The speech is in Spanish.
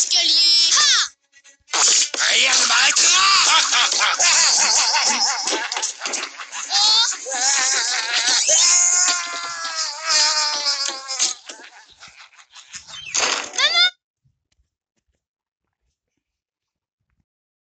es que olía